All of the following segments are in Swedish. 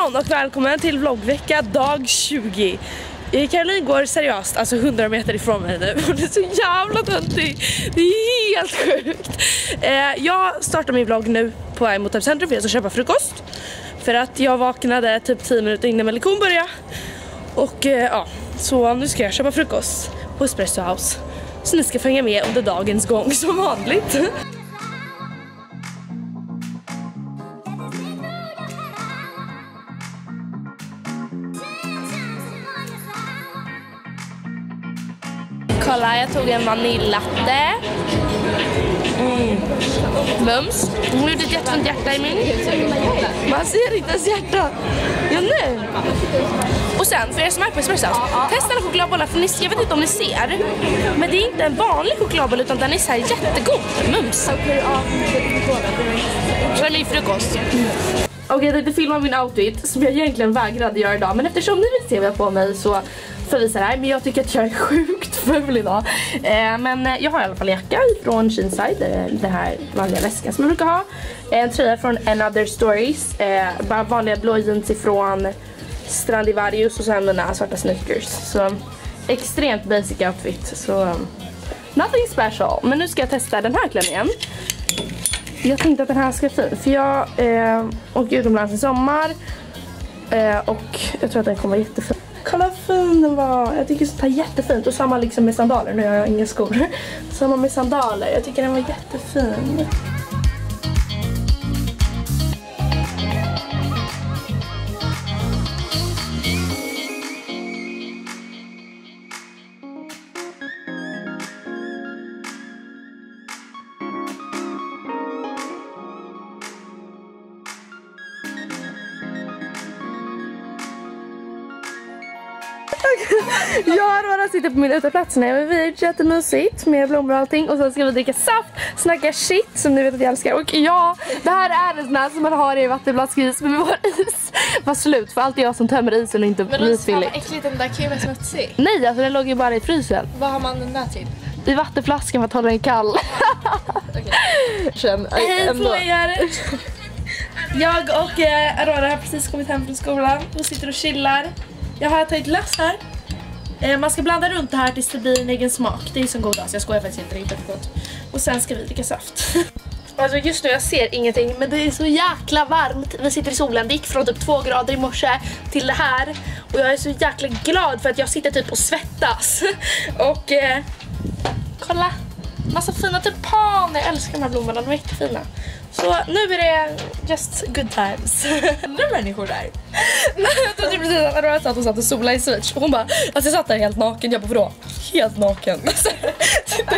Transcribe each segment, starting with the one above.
morgon och välkommen till vloggvecka dag 20. Eh, Caroline går seriöst, alltså 100 meter ifrån mig nu. Hon är så jävla töntig. Det är helt sjukt. Eh, jag startar min vlogg nu på väg mot centrum för jag ska köpa frukost. För att jag vaknade typ 10 minuter innan min lektion började. Och eh, ja, så nu ska jag köpa frukost på Espresso House. Så ni ska följa med under dagens gång som vanligt. Kolla, jag tog en vanillatte. Mm. Mums. Hon gjorde ett jättefint hjärta i min. Man ser inte ens hjärta. Ja, nu. Och sen, för er som är på Espresso testa alla chokladbollar för ni, jag vet inte om ni ser. Men det är inte en vanlig chokladboll utan den är så här jättegod. Mums. Så det är min frukost. Okej, jag tänkte filma min outfit som jag egentligen vägrade göra idag. Men eftersom ni vill se vad jag har på mig så får jag visa det här. Men jag tycker att jag är sjukt ful idag. Eh, men eh, jag har i alla fall jacka från Sheenside. Eh, den här vanliga väskan som jag brukar ha. Eh, en tröja från Another Stories. Eh, bara vanliga blå jeans ifrån Strandivarius och sen mina svarta sneakers. Så extremt basic outfit. Så nothing special. Men nu ska jag testa den här klänningen. Jag tänkte att den här ska vara fin. För jag eh, åker utomlands i sommar. Eh, och jag tror att den kommer vara jättefin. Kolla vad fin den var. Jag tycker sånt här är jättefint. Och samma liksom med sandaler. Nu har jag inga skor. Samma med sandaler. Jag tycker den var jättefin. jag och Rora sitter på min uteplats nu. Vi är jättemysigt med blommor och allting. Och sen ska vi dricka saft, snacka shit som ni vet att jag älskar. Och ja, det här är en sån här som man har i vattenflaskis. Men vår is var slut för allt är jag som tömmer isen och inte Men isvilligt. Men äckligt den där vara smutsig. Nej, alltså den låg ju bara i frysen. Vad har man den där till? I vattenflaskan för att hålla den kall. Okej. Hej på er! Jag och eh, Aurora har precis kommit hem från skolan och sitter och chillar. Jag har tagit glass här. Eh, man ska blanda runt det här tills det blir en egen smak. Det är som godast, alltså, jag skojar faktiskt inte, det är inte gott. Och sen ska vi dricka saft. alltså just nu jag ser ingenting men det är så jäkla varmt. Vi sitter i solen, det gick från typ två grader i morse till det här. Och jag är så jäkla glad för att jag sitter typ och svettas. och eh, kolla, massa fina tulpaner. Jag älskar de här blommorna, de är jättefina. Så nu är det just good times. Andra människor där. jag trodde precis att Aurora satt och satt och solade i Schweiz och hon bara, alltså jag satt där helt naken, jag bara vadå? Helt naken. Alltså, typ,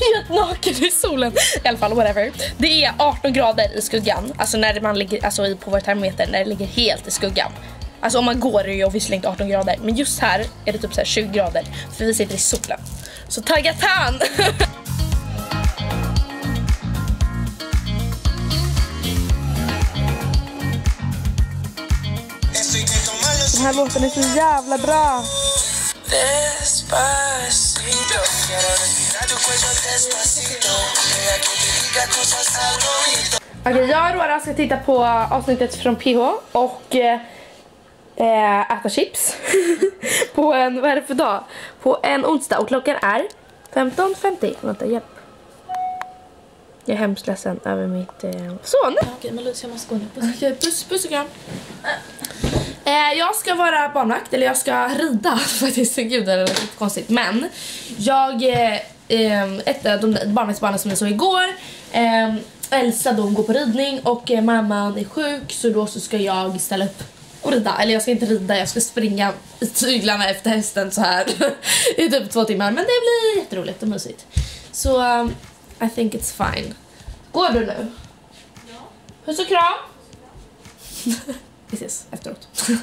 helt naken i solen. I alla fall whatever. Det är 18 grader i skuggan, alltså när man ligger, alltså på vår termometer när det ligger helt i skuggan. Alltså om man går är det ju obviously inte 18 grader, men just här är det typ så här 20 grader för vi sitter i solen. Så tagga tan! Den här låten är så jävla bra. Okej, okay, jag och Rora ska titta på avsnittet från PH och eh, äta chips på en, vad är det för dag? På en onsdag och klockan är 15.50. Vänta, hjälp. Jag är hemskt ledsen över mitt eh, son. Okej, okay, men Lucia måste gå nu. Puss, puss, puss och kram. Eh, jag ska vara barnvakt, eller jag ska rida faktiskt. Gud det är lite konstigt. Men jag, eh, eh ett av de barnvaktsbarnen som ni såg igår, eh, Elsa de går på ridning och eh, mamman är sjuk så då så ska jag ställa upp och rida. Eller jag ska inte rida, jag ska springa i tyglarna efter hästen så här i typ två timmar. Men det blir jätteroligt och mysigt. Så um, I think it's fine. Går du nu? Ja. Puss och kram. Vi ses efteråt.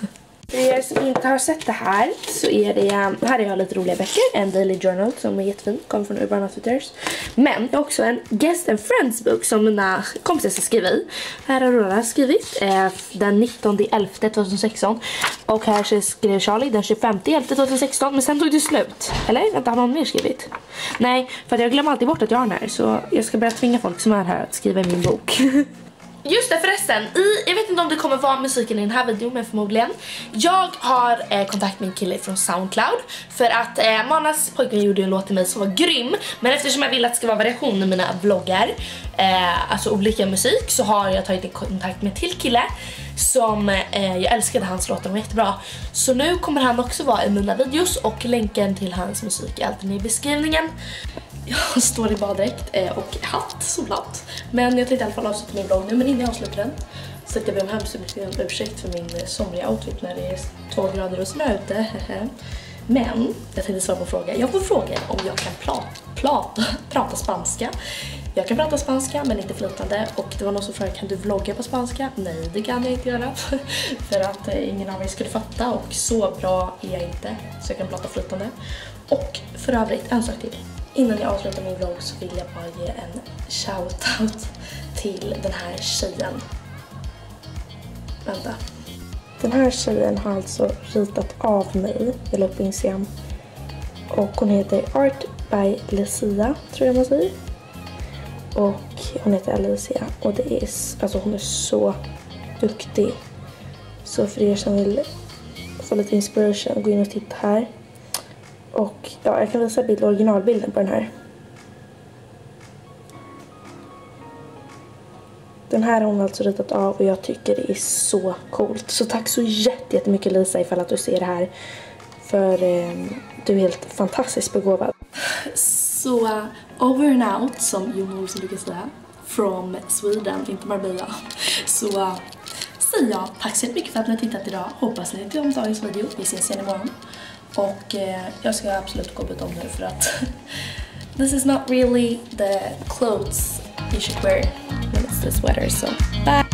För er som inte har sett det här så är det, här är jag lite roliga böcker. En Daily Journal som är jättefin, kommer från Urban Outfitters. Men jag har också en Guest and Friends bok som mina kompisar ska skriva i. Här har Rora skrivit eh, den 19 11 2016 och här skrev Charlie den 25 11 2016 men sen tog det slut. Eller? Vänta, har någon mer skrivit? Nej, för jag glömmer alltid bort att jag har den här så jag ska börja tvinga folk som är här att skriva i min bok. Just det förresten, i, jag vet inte om det kommer vara musiken i den här videon men förmodligen. Jag har eh, kontakt med en kille från Soundcloud för att eh, Manas pojkvän gjorde en låt till mig som var grym men eftersom jag vill att det ska vara variation i mina vloggar, eh, alltså olika musik så har jag tagit en kontakt med en till kille som eh, jag älskade hans låtar, de var jättebra. Så nu kommer han också vara i mina videos och länken till hans musik är alltid i beskrivningen. Jag står i baddräkt eh, och hatt, solhatt. Men jag tänkte i alla fall avsluta min vlogg nu, men innan jag avslutar den så tänkte jag be om hemskt ursäkt för min eh, somriga outfit när det är två grader och snö ute. Men jag tänkte svara på en fråga. Jag får frågan om jag kan pla plata, prata spanska. Jag kan prata spanska men inte flytande och det var någon som frågade kan du vlogga på spanska? Nej det kan jag inte göra för att eh, ingen av er skulle fatta och så bra är jag inte så jag kan prata flytande. Och för övrigt, en sak till. Innan jag avslutar min vlogg så vill jag bara ge en shoutout till den här tjejen. Vänta. Den här tjejen har alltså ritat av mig, jag la upp på Instagram. Och hon heter Art by Lucia, tror jag man säger. Och hon heter Alicia och det är, alltså hon är så duktig. Så för er som vill få lite inspiration, gå in och titta här. Och ja, jag kan visa bild, originalbilden på den här. Den här har hon alltså ritat av och jag tycker det är så coolt. Så tack så jättemycket Lisa ifall att du ser det här. För eh, du är helt fantastiskt begåvad. Så uh, over and out som Jon Olsson brukar säga. From Sweden, inte Marbella. Så uh, säger jag tack så mycket för att ni har tittat idag. Hoppas ni tyckte om dagens video. Vi ses igen imorgon. Och eh, jag ska absolut gå byta om nu för att this is not really the clothes you should wear when it's the sweater so bye!